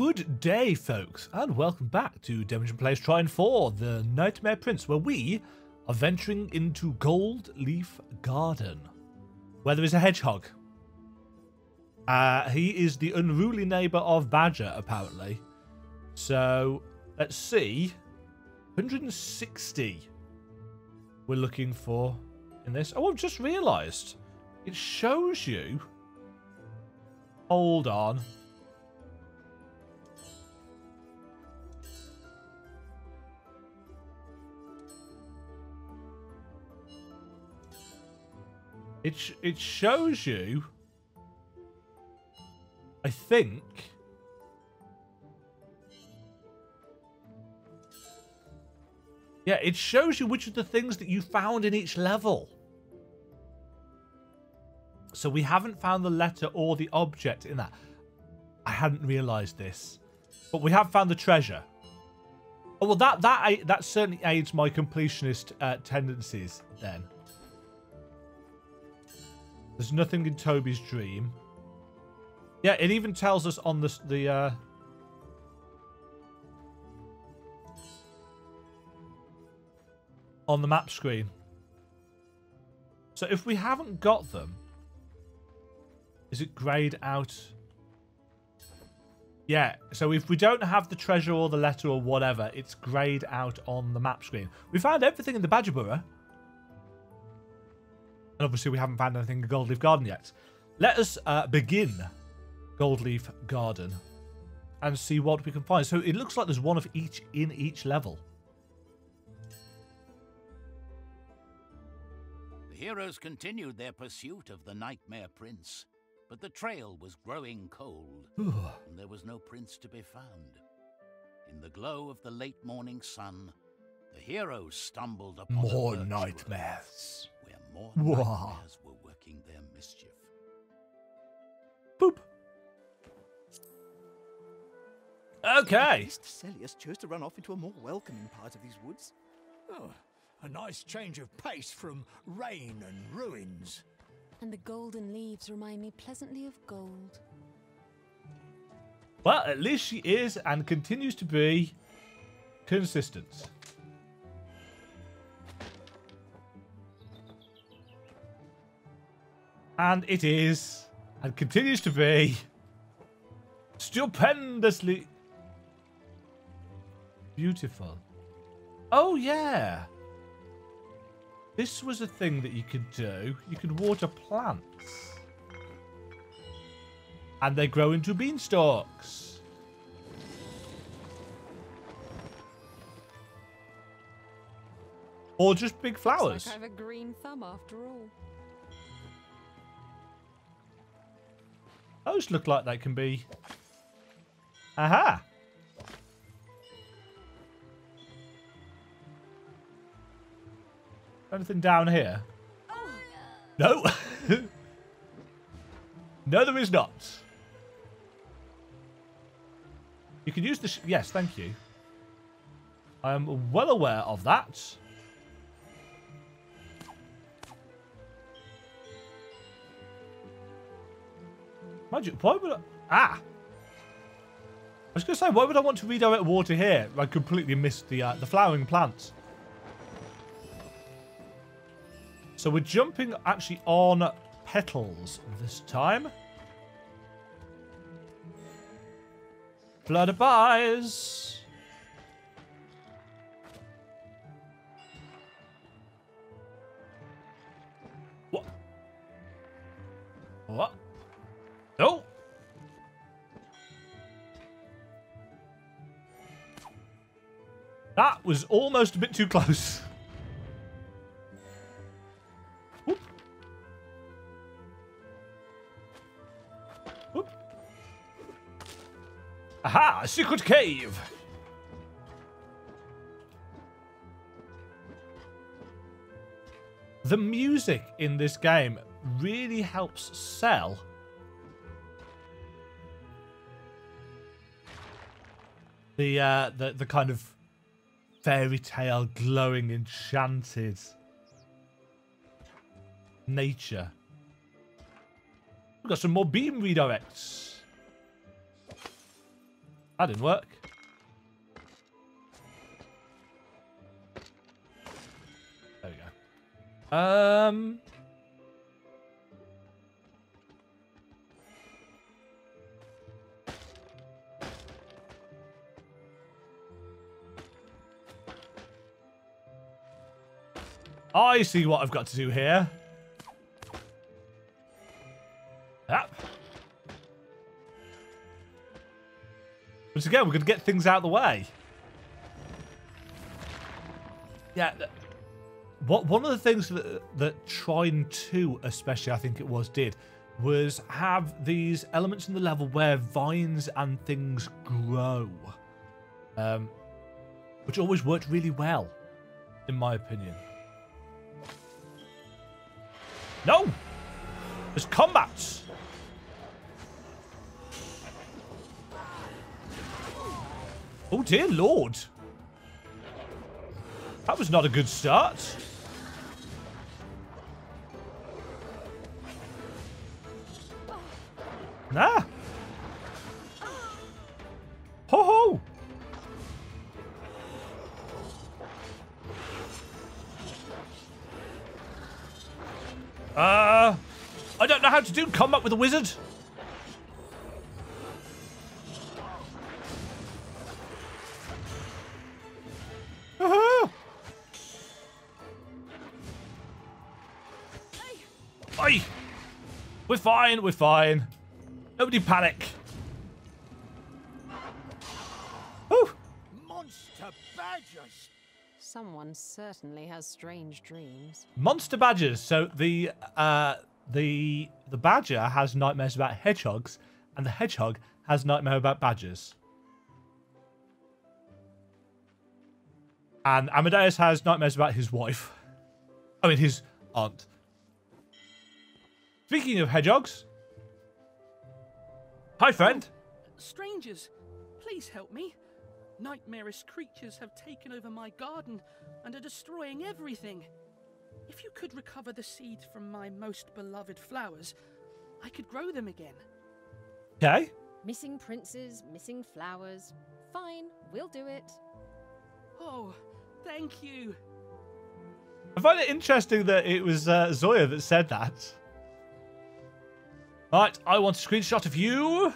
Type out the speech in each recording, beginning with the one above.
Good day, folks, and welcome back to Demajen Plays Trine 4, the Nightmare Prince, where we are venturing into Goldleaf Garden, where there is a hedgehog. Uh, he is the unruly neighbour of Badger, apparently. So, let's see. 160 we're looking for in this. Oh, I've just realised. It shows you... Hold on. It sh it shows you. I think. Yeah, it shows you which of the things that you found in each level. So we haven't found the letter or the object in that. I hadn't realised this. But we have found the treasure. Oh, well, that that that certainly aids my completionist uh, tendencies then. There's nothing in Toby's dream. Yeah, it even tells us on the the uh, on the map screen. So if we haven't got them, is it grayed out? Yeah, so if we don't have the treasure or the letter or whatever, it's grayed out on the map screen. We found everything in the Badger Burrow. And obviously we haven't found anything in Goldleaf Garden yet. Let us uh, begin Goldleaf Garden and see what we can find. So it looks like there's one of each in each level. The heroes continued their pursuit of the Nightmare Prince, but the trail was growing cold, and there was no prince to be found. In the glow of the late morning sun, the heroes stumbled upon More nightmares. Grove more Wah. nightmares were working their mischief. Boop. Okay. Mr. Celius chose to run off into a more welcoming part of these woods. Oh, a nice change of pace from rain and ruins. And the golden leaves remind me pleasantly of gold. Well, at least she is and continues to be consistent. And it is and continues to be stupendously beautiful. Oh, yeah. This was a thing that you could do. You could water plants. And they grow into beanstalks. Or just big flowers. Looks like I have a green thumb after all. Those look like they can be... Aha! Anything down here? No. no, there is not. You can use the... Yes, thank you. I am well aware of that. You, why would I... Ah! I was going to say, why would I want to redirect water here? I completely missed the uh, the flowering plants. So we're jumping actually on petals this time. Blood Flutterbies. What? What? That was almost a bit too close. Aha! A secret cave! The music in this game really helps sell the uh, the the kind of fairy tale, glowing, enchanted nature. We've got some more beam redirects. That didn't work. There we go. Um. I see what I've got to do here. Yep. Once again, we're going to get things out of the way. Yeah. What one of the things that that Trine 2 especially I think it was did was have these elements in the level where vines and things grow. Um which always worked really well in my opinion. No! There's combat! Oh dear lord. That was not a good start. Nah. I don't know how to do combat with a wizard. Uh-huh. Oi! We're fine, we're fine. Nobody panic. Whew. Monster badgers! Someone certainly has strange dreams. Monster badgers. So the uh the the badger has nightmares about hedgehogs, and the hedgehog has nightmare about badgers. And Amadeus has nightmares about his wife. I mean his aunt. Speaking of hedgehogs. Hi friend. Strangers, please help me. Nightmarish creatures have taken over my garden and are destroying everything. If you could recover the seeds from my most beloved flowers, I could grow them again. Okay. Missing princes, missing flowers. Fine, we'll do it. Oh, thank you. I find it interesting that it was uh, Zoya that said that. Right, I want a screenshot of you.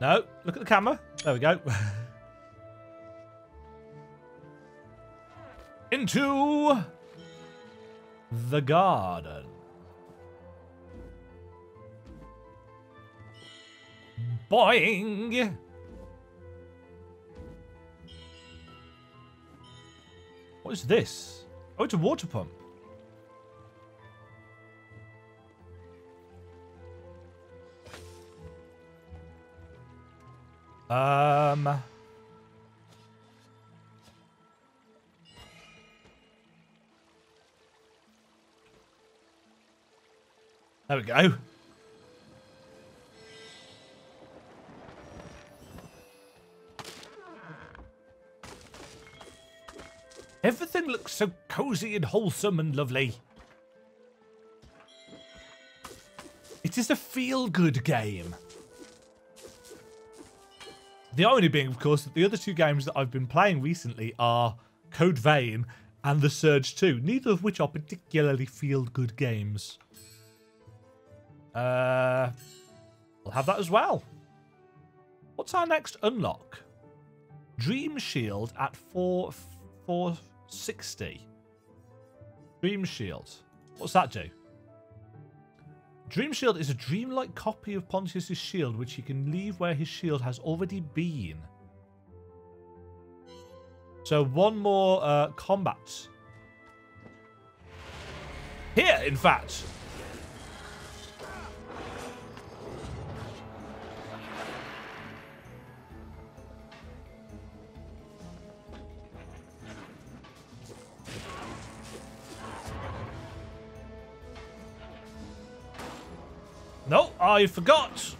No, look at the camera. There we go. Into the garden. Boing! What is this? Oh, it's a water pump. Um. There we go. Everything looks so cozy and wholesome and lovely. It is a feel-good game. The irony being, of course, that the other two games that I've been playing recently are Code Vein and The Surge 2, neither of which are particularly feel-good games. Uh, I'll have that as well. What's our next unlock? Dream Shield at 4 460. Dream Shield. What's that do? Dream Shield is a dreamlike copy of Pontius's shield, which he can leave where his shield has already been. So one more uh, combat. Here, in fact. I forgot.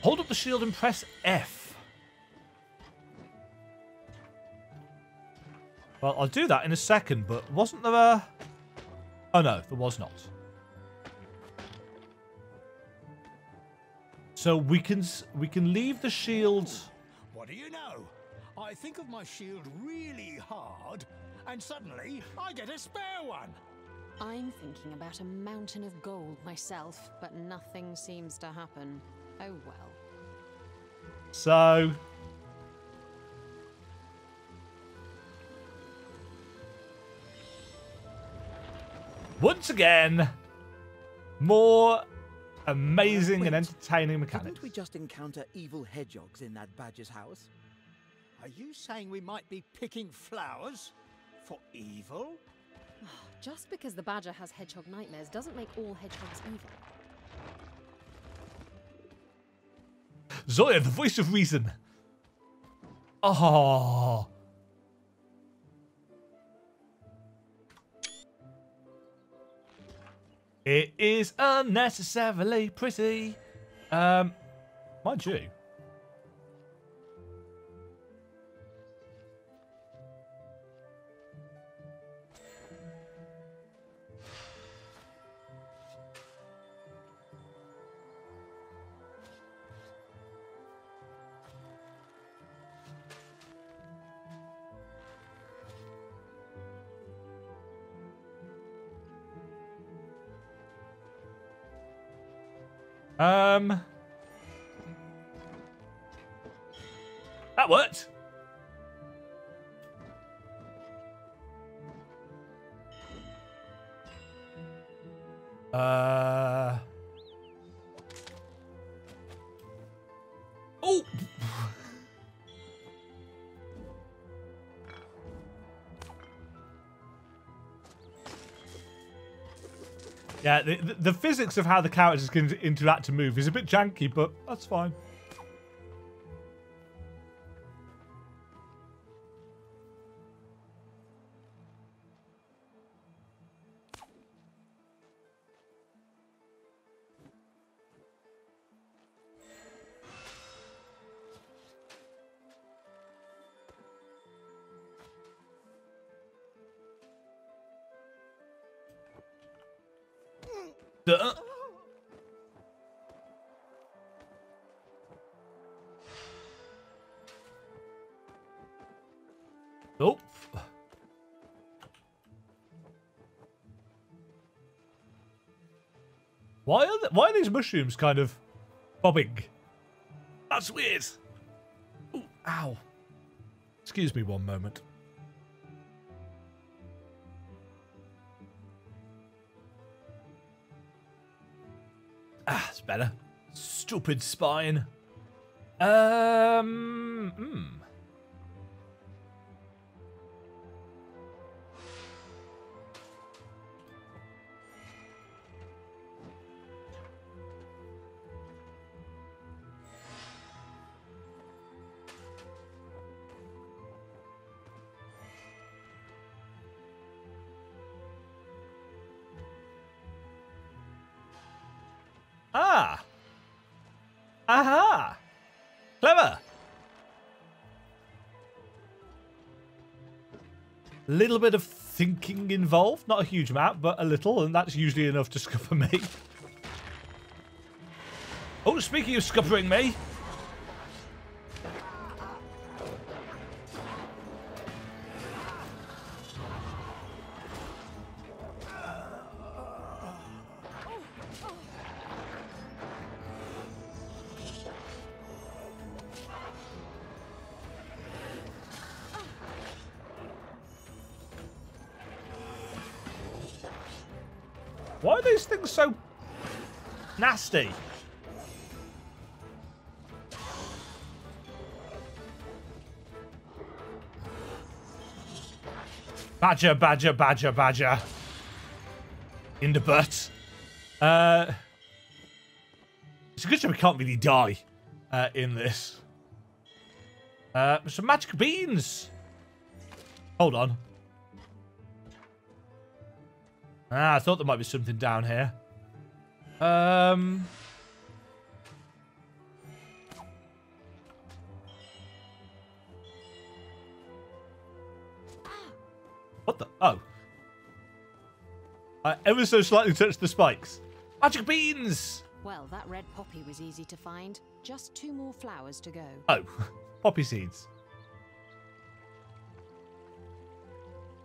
Hold up the shield and press F. Well, I'll do that in a second, but wasn't there a... Oh, no, there was not. So we can we can leave the shield... What do you know? I think of my shield really hard, and suddenly I get a spare one. I'm thinking about a mountain of gold myself, but nothing seems to happen. Oh well. So... Once again, more amazing and entertaining mechanics. Didn't we just encounter evil hedgehogs in that badger's house? Are you saying we might be picking flowers for evil? Just because the badger has hedgehog nightmares doesn't make all hedgehogs evil. Zoya, the voice of reason. Oh. It is unnecessarily pretty. Um, mind you. Um, that worked. Yeah, the, the, the physics of how the characters can interact and move is a bit janky, but that's fine. Duh. Nope. Why are the, why are these mushrooms kind of bobbing? That's weird. Ooh, ow. Excuse me one moment. Ah, it's better. Stupid spine. Um. Hmm. Little bit of thinking involved, not a huge amount, but a little, and that's usually enough to scupper me. Oh, speaking of scuppering me. 50. Badger, badger, badger, badger. In the butt. Uh, it's a good job we can't really die uh, in this. Uh, some magic beans. Hold on. Ah, I thought there might be something down here. Um. What the? Oh. I ever so slightly touched the spikes. Magic beans! Well, that red poppy was easy to find. Just two more flowers to go. Oh, poppy seeds.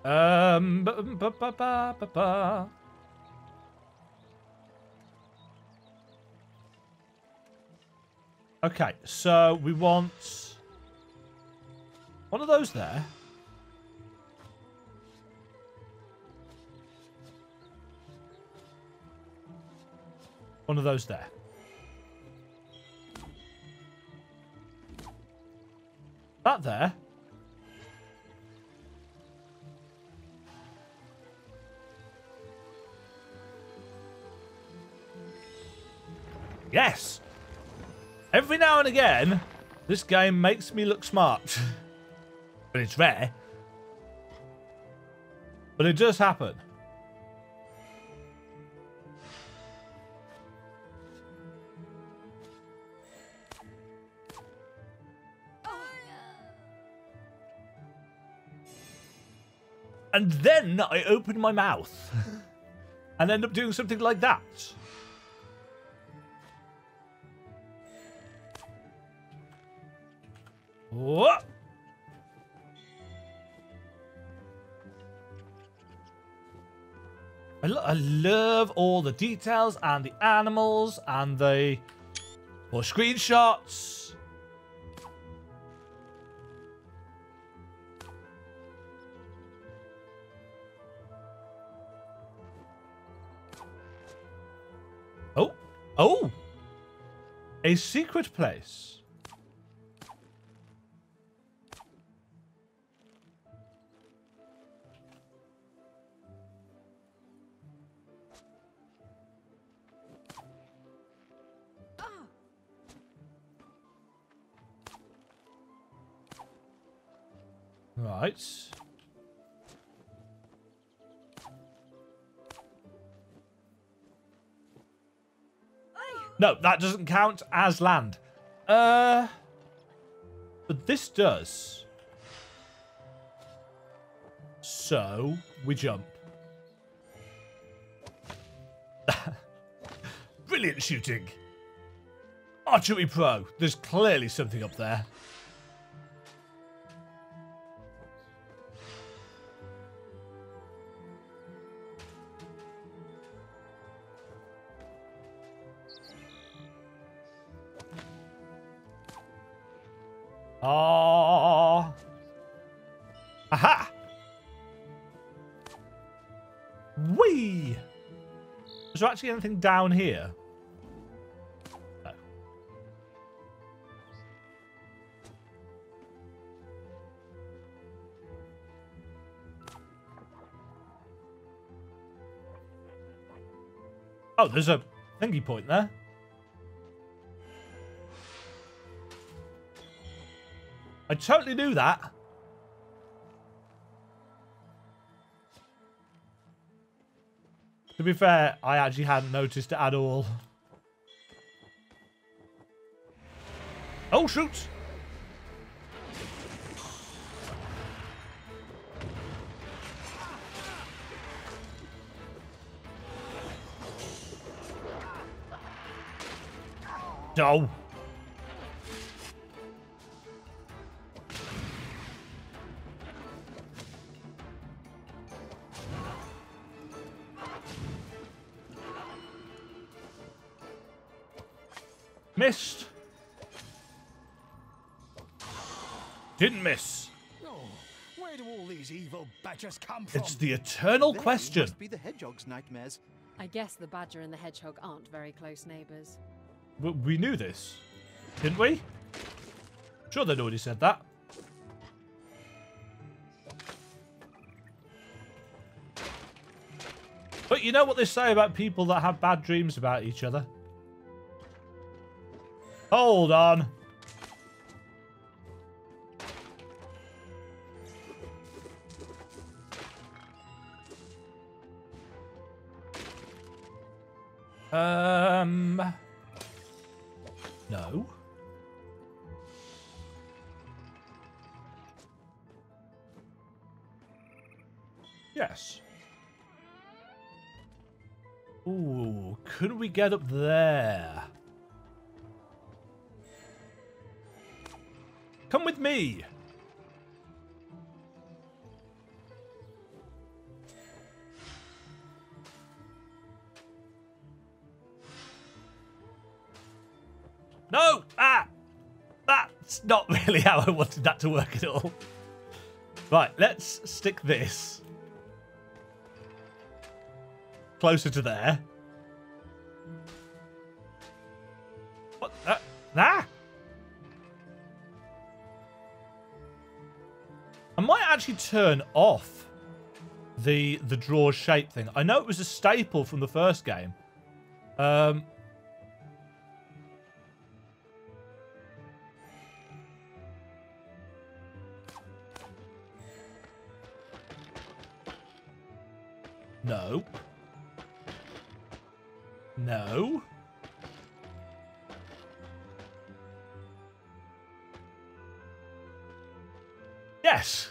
Um, ba ba ba Okay, so we want one of those there. One of those there. That there. Yes! Every now and again, this game makes me look smart. but it's rare. But it does happen. And then I open my mouth and end up doing something like that. What? I, lo I love all the details and the animals and the more screenshots. Oh, oh, a secret place. Right. No, that doesn't count as land. Uh, but this does. So, we jump. Brilliant shooting. Archery Pro. There's clearly something up there. Actually anything down here? No. Oh, there's a thingy point there. I totally knew that. To be fair, I actually hadn't noticed it at all. Oh, shoot! No. Evil badgers come from? It's the eternal They question. Must be the hedgehog's nightmares. I guess the badger and the hedgehog aren't very close neighbours. W- We knew this, didn't we? Sure, they'd already said that. But you know what they say about people that have bad dreams about each other? Hold on. Um. No. Yes. Ooh, could we get up there? Come with me! That's not really how I wanted that to work at all. Right, let's stick this closer to there. What? Uh, nah. I might actually turn off the the draw shape thing. I know it was a staple from the first game. Um, no. No. Yes.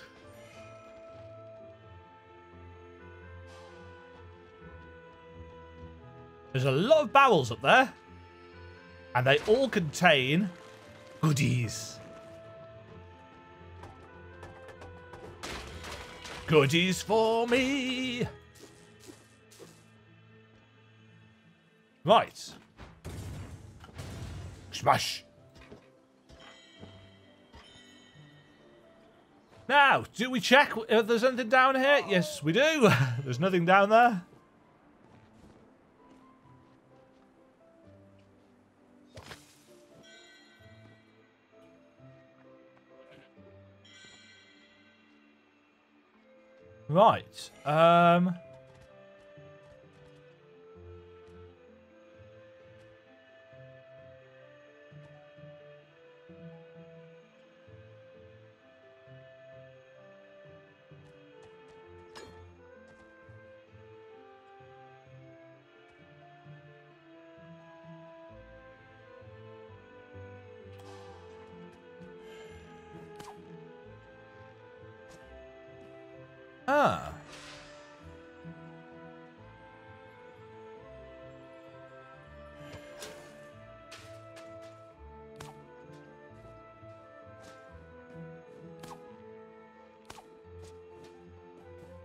There's a lot of barrels up there. And they all contain goodies. Goodies for me. Right. Smash. Now, do we check if there's anything down here? Yes, we do. there's nothing down there. Right. Um...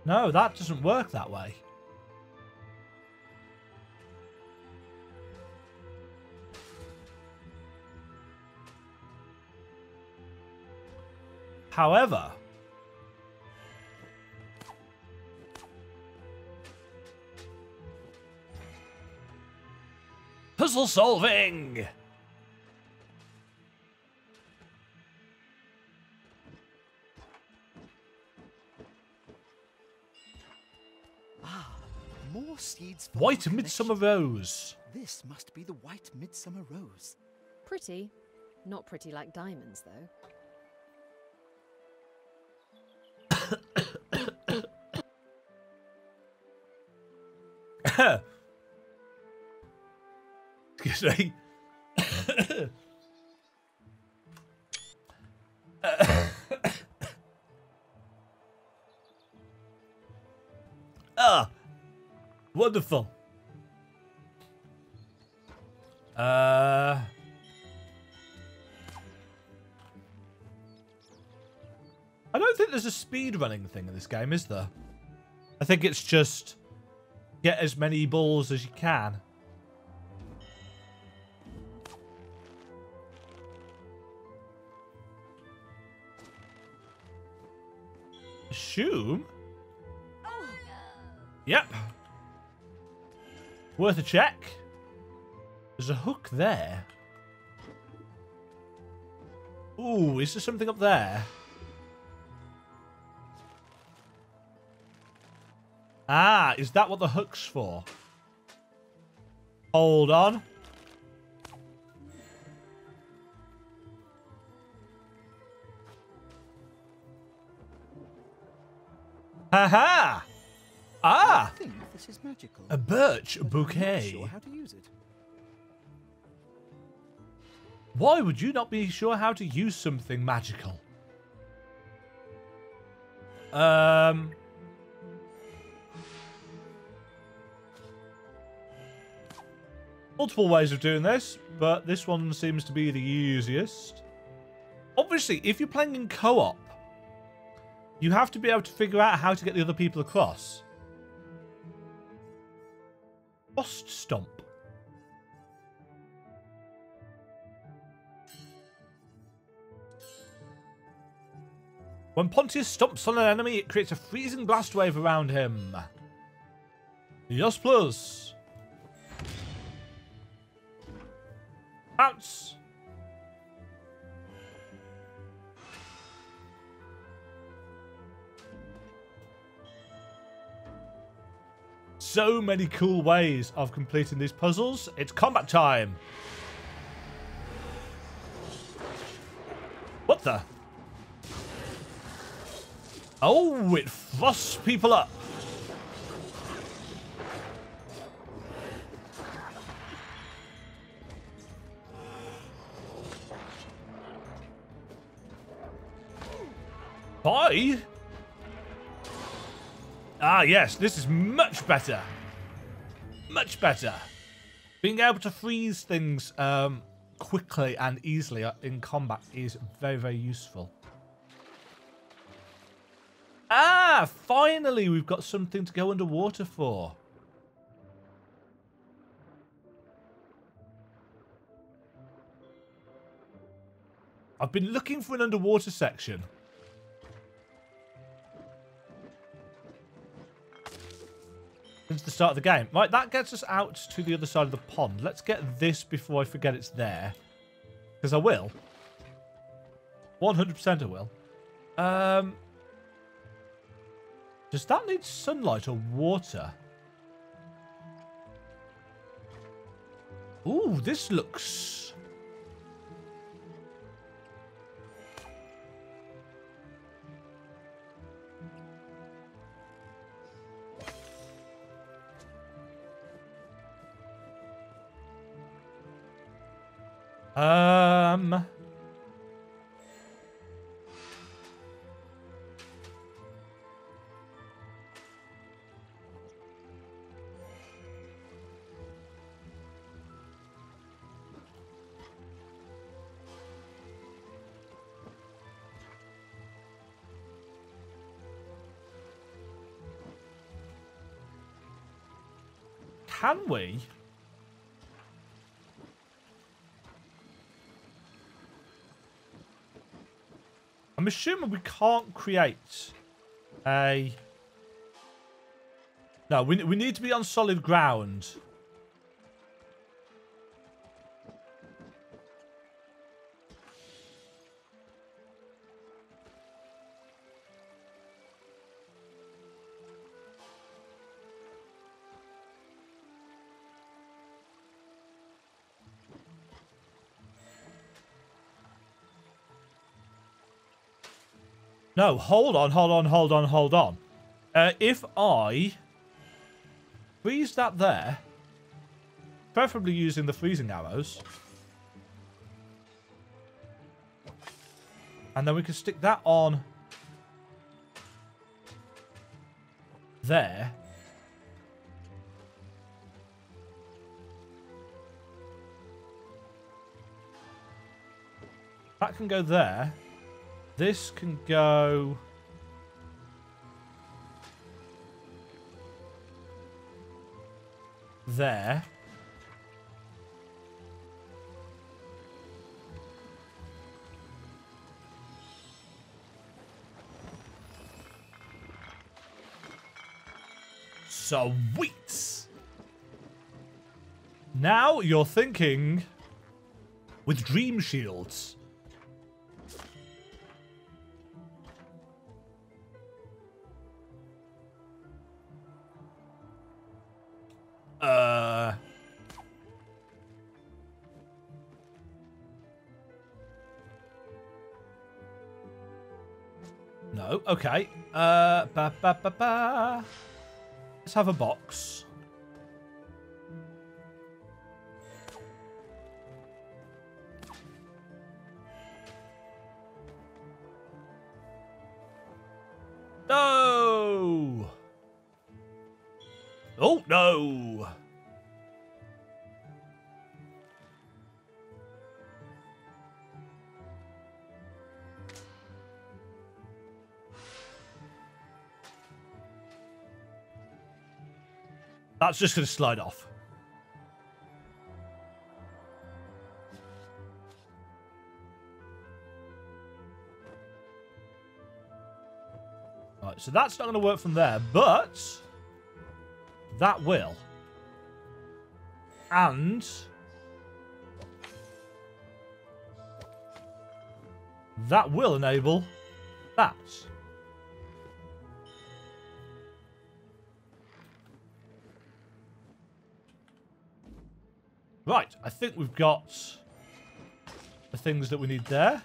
No, that doesn't work that way. However, puzzle solving! White our Midsummer. Rose. This must be the white midsummer rose. Pretty. Not pretty like diamonds, though. Excuse me. ah, wonderful. Uh, I don't think there's a speed running thing in this game, is there? I think it's just get as many balls as you can. Assume? Yep. Worth a check. There's a hook there. Ooh, is there something up there? Ah, is that what the hook's for? Hold on. Haha! Ah! I think this is magical. A birch but I'm not bouquet. sure how to use it. Why would you not be sure how to use something magical? Um. multiple ways of doing this, but this one seems to be the easiest. Obviously, if you're playing in co-op, you have to be able to figure out how to get the other people across. Frost Stomp. When Pontius stomps on an enemy, it creates a freezing blast wave around him. Yes, plus. Bounce. So many cool ways of completing these puzzles. It's combat time. What the? Oh, it frosts people up. Bye. Ah, yes, this is much better. Much better. Being able to freeze things um, quickly and easily in combat is very, very useful. Ah, finally we've got something to go underwater for. I've been looking for an underwater section. Since the start of the game. Right, that gets us out to the other side of the pond. Let's get this before I forget it's there. Because I will. 100% I will. Um, does that need sunlight or water? Ooh, this looks... Um... Can we? I'm assuming we can't create a... No, we, we need to be on solid ground. No, hold on, hold on, hold on, hold on. Uh, if I freeze that there, preferably using the freezing arrows, and then we can stick that on there. That can go there. This can go... There. Sweet! Now you're thinking with dream shields. No. Okay. Uh. Ba ba ba ba. Let's have a box. That's just going to slide off. Right, so that's not going to work from there, but that will. And that will enable that. Right, I think we've got the things that we need there.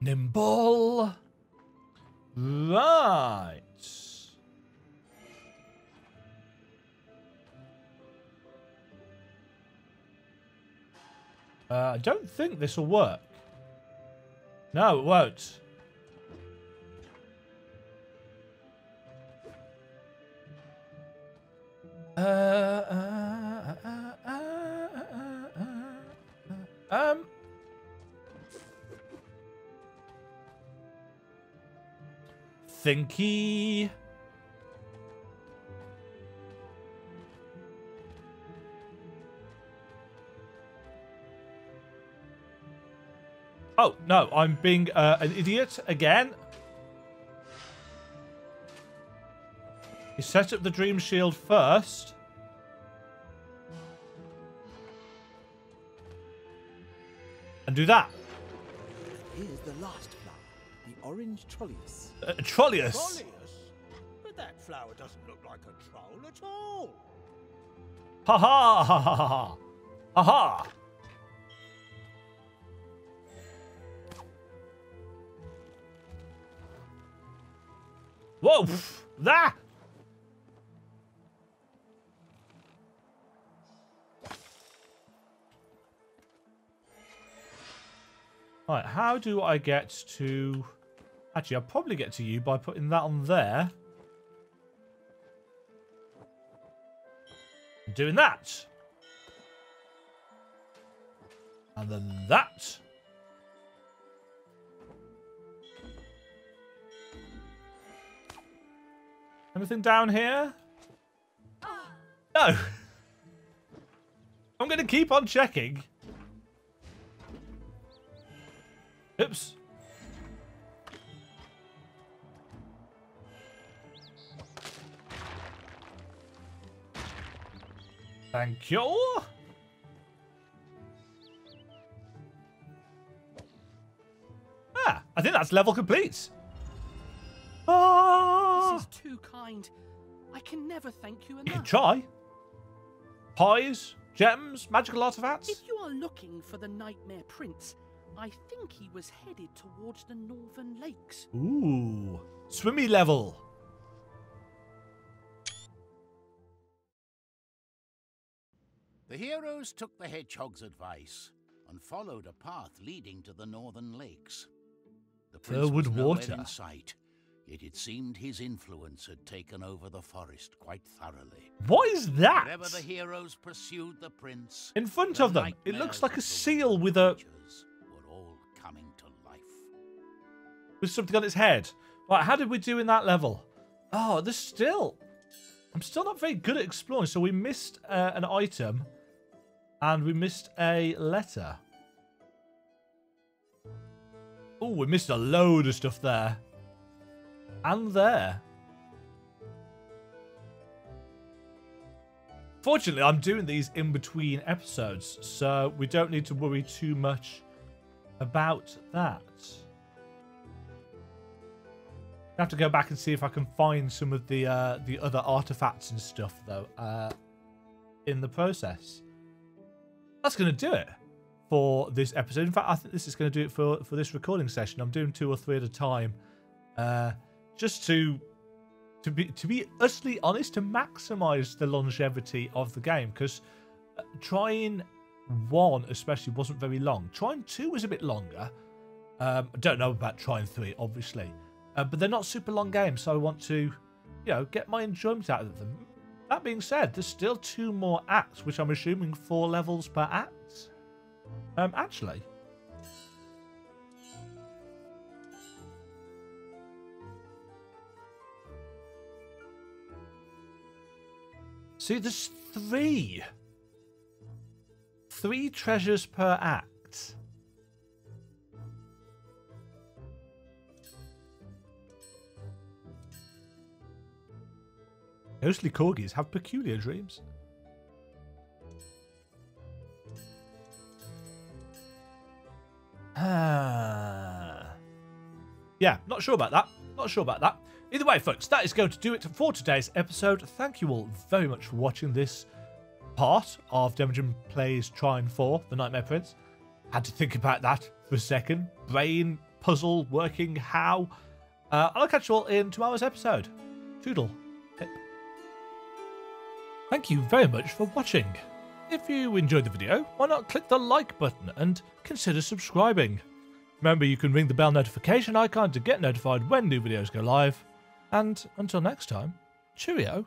Nimble. Right. Uh, I don't think this will work. No, it won't. Thinky. Oh, no, I'm being uh, an idiot again. You set up the Dream Shield first. And do that. Here's the last the orange trollius. Uh, Trollius. Trollius? But that flower doesn't look like a troll at all. Ha ha ha ha ha. Ha ha. Whoa! That! Right, how do I get to... Actually, I'll probably get to you by putting that on there. Doing that. And then that. Anything down here? No. I'm going to keep on checking. Oops. Thank you. Ah, I think that's level complete. Ah. This is too kind. I can never thank you You can enough. try. Pies, gems, magical artifacts. If you are looking for the Nightmare Prince, I think he was headed towards the Northern Lakes. Ooh, swimmy level. The heroes took the hedgehog's advice and followed a path leading to the northern lakes. The prince was water. in sight, yet it seemed his influence had taken over the forest quite thoroughly. What is that? Wherever the heroes pursued the prince, In front the of them, it looks like a seal with a were all coming to life. with something on its head. Right, how did we do in that level? Oh, there's still. I'm still not very good at exploring. So we missed uh, an item, and we missed a letter. Oh, we missed a load of stuff there, and there. Fortunately, I'm doing these in between episodes, so we don't need to worry too much about that. I have to go back and see if I can find some of the uh, the other artifacts and stuff though uh, in the process. That's going to do it for this episode. In fact, I think this is going to do it for for this recording session. I'm doing two or three at a time, uh, just to to be to be utterly honest, to maximise the longevity of the game. Because uh, Trine one especially wasn't very long. Trine two was a bit longer. Um, I don't know about Trine three, obviously. Uh, but they're not super long games, so I want to, you know, get my enjoyment out of them. That being said, there's still two more acts, which I'm assuming four levels per act. Um, actually. See, there's three. Three treasures per act. Ghostly corgis have peculiar dreams. Ah. yeah, not sure about that. Not sure about that. Either way, folks, that is going to do it for today's episode. Thank you all very much for watching this part of Demajen Plays Trine 4, The Nightmare Prince. Had to think about that for a second. Brain puzzle working how. Uh, I'll catch you all in tomorrow's episode. Toodle. Thank you very much for watching. If you enjoyed the video, why not click the like button and consider subscribing. Remember, you can ring the bell notification icon to get notified when new videos go live. And until next time, cheerio.